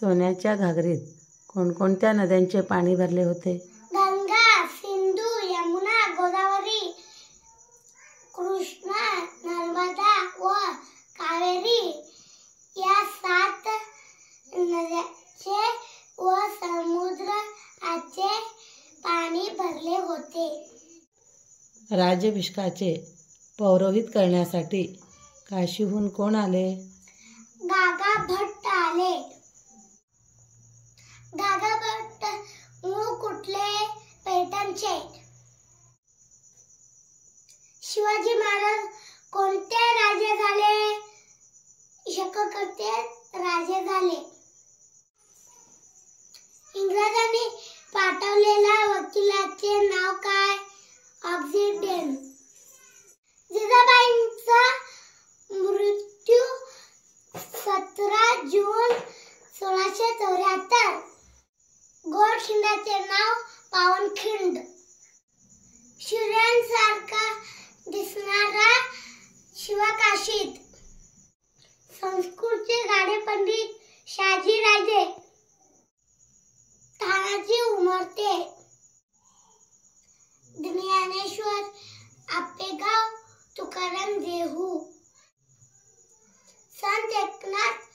सोन्याच्या घागरीत कोणकोणत्या नद्यांचे पाणी भरले होते? गंगा सिंधू यमुना गोदावरी कृष्णा नर्मदा व कावेरी या सात नद्यांचे व समुद्राचे पाणी भरले होते. राजाभिषेकाचे पौरोहित करण्यासाठी काशीहून कोण आले? गागा भट्ट आले. दादा बट मूळ कुठले पैठणचे शिवाजी महाराज कोणते राजे झाले? शककर्ते राजे झाले. इंग्रजांनी पाठवलेल्या वकिलाचे नाव काय? ऑक्सिडेंट जिजाबाईंचा मृत्यू सतरा जून सोळाशे चौऱ्याहत्तर. गोडखिंडाचे नाव पावनखिंड. सूर्यांसारखा दिसणारा शिवकाशीत संस्कृतचे गाडे पंडित शाजी राजे तानाजी उमरते. ज्ञानेश्वर आपेगाव तुकाराम देहू संत एकनाथ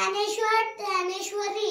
ज्ञानेश्वर ज्ञानेश्वरी